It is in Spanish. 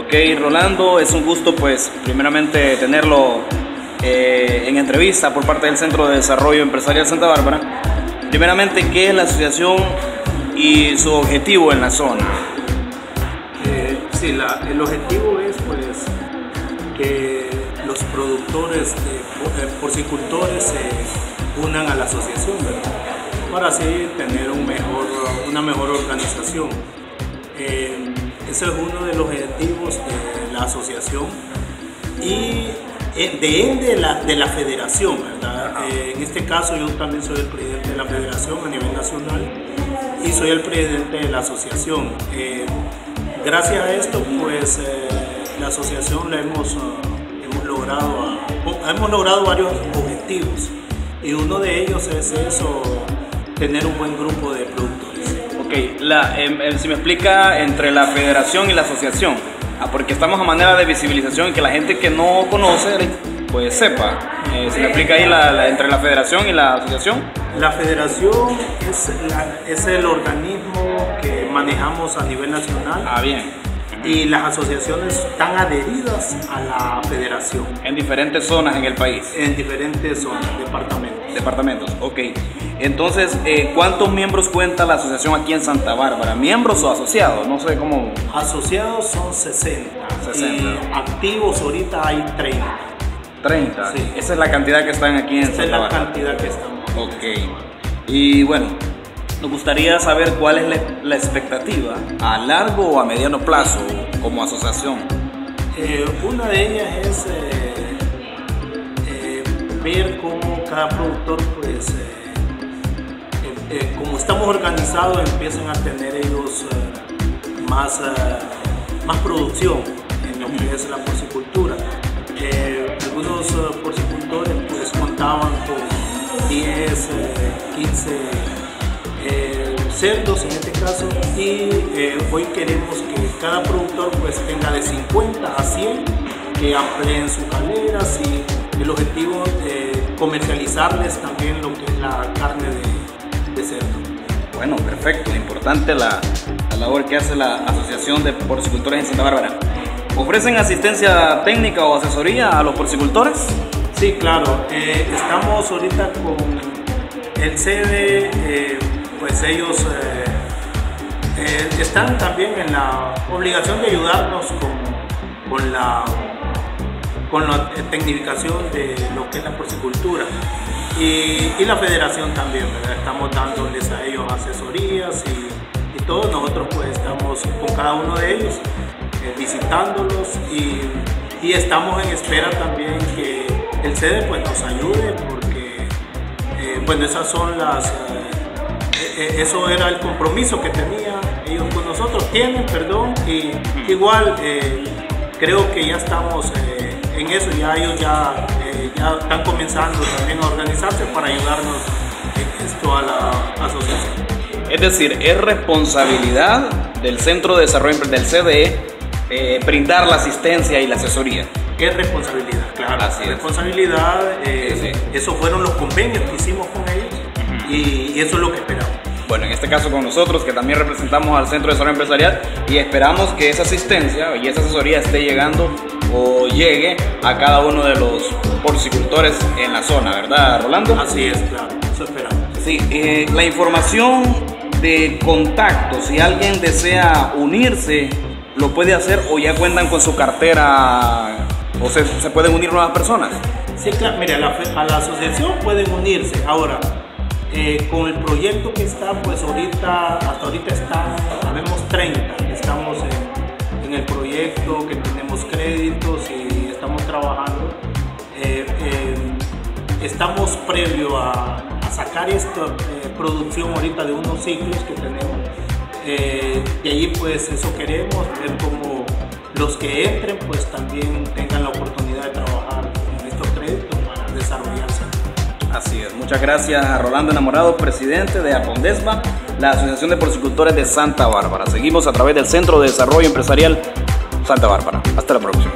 Ok, Rolando, es un gusto pues primeramente tenerlo eh, en entrevista por parte del Centro de Desarrollo Empresarial Santa Bárbara. Primeramente, ¿qué es la asociación y su objetivo en la zona? Eh, sí, la- el objetivo es pues que los productores, de, eh, porcicultores se unan a la asociación, ¿verdad? Para así tener un mejor, una mejor organización. Eh, ese es uno de los objetivos de la asociación y eh, de ende de la, de la federación, ¿verdad? Eh, en este caso yo también soy el presidente de la federación a nivel nacional y soy el presidente de la asociación. Eh, gracias a esto, pues eh, la asociación la hemos, hemos, logrado, hemos logrado varios objetivos y uno de ellos es eso, tener un buen grupo de productores. Ok, la, em, em, si me explica entre la federación y la asociación, ah, porque estamos a manera de visibilización y que la gente que no conoce pues sepa. Eh, si me explica ahí la- la- entre la federación y la asociación. La federación es, la- es el organismo que manejamos a nivel nacional Ah, bien. Y las asociaciones están adheridas a la federación En diferentes zonas en el país. en diferentes zonas, departamentos. Departamentos, ok. Entonces, eh, ¿cuántos miembros cuenta la asociación aquí en Santa Bárbara? ¿Miembros o asociados? No sé cómo. Asociados son 60, 60. y activos ahorita hay 30. 30. Sí. Esa es la cantidad que están aquí en Esa es Santa la Bárbara. cantidad que estamos. Ok. Y bueno, nos gustaría saber cuál es la, expectativa a largo o a mediano plazo como asociación. Eh, una de ellas es eh, eh, ver cómo cada productor, pues, como estamos organizados, empiezan a tener ellos más, más producción en lo que es la porcicultura. Algunos porcicultores pues contaban con 10, eh, 15 eh, cerdos en este caso y eh, hoy queremos que cada productor pues tenga de 50 a 100 que amplíen sus galeras y el objetivo de comercializarles también lo que es la carne de, de cerdo. Bueno, perfecto. Importante la, la labor que hace la Asociación de Porcicultores en Santa Bárbara. ¿Ofrecen asistencia técnica o asesoría a los porcicultores? Sí, claro. eh, estamos ahorita con el sede, eh, pues ellos eh, eh, están también en la obligación de ayudarnos con, con la, con la tecnificación de lo que es la porcicultura. Y, la federación también, estamos dándoles a ellos asesorías y, y todos nosotros pues estamos con cada uno de ellos eh, visitándolos y, estamos en espera también que el sede pues nos ayude porque bueno esas son las eso era el compromiso que tenía ellos con nosotros tienen perdón y igual eh, creo que ya estamos eh, en eso ya ellos ya, eh, ya están comenzando también a organizarse para ayudarnos en esto a la asociación Es decir, es responsabilidad del Centro de Desarrollo del CDE eh, brindar la asistencia y la asesoría. es responsabilidad, claro. Así es. responsabilidad, eh, Sí, sí. esos fueron los convenios que hicimos con ellos y eso es lo que esperamos. Bueno, en este caso con nosotros, que también representamos al Centro de Desarrollo Empresarial y esperamos que esa asistencia y esa asesoría esté llegando o llegue a cada uno de los porcicultores en la zona, ¿verdad, Rolando? Así es, claro, eso esperamos. Sí, eh, la información de contacto, si alguien desea unirse, lo puede hacer o ya cuentan con su cartera o se, se pueden unir nuevas personas. Sí, claro, mira, la, a la asociación pueden unirse. Ahora, eh, con el proyecto que está, pues ahorita, hasta ahorita está, habemos 30, estamos en, el proyecto, que tenemos créditos y estamos trabajando. Eh, eh, estamos previo a, a sacar esta producción ahorita de unos ciclos que tenemos. Y allí pues eso queremos, ver cómo los que entren pues también tengan la oportunidad de trabajar Así es. Muchas gracias a Rolando Enamorado, presidente de Apondesma, la Asociación de Porcicultores de Santa Bárbara. Seguimos a través del Centro de Desarrollo Empresarial Santa Bárbara. Hasta la próxima.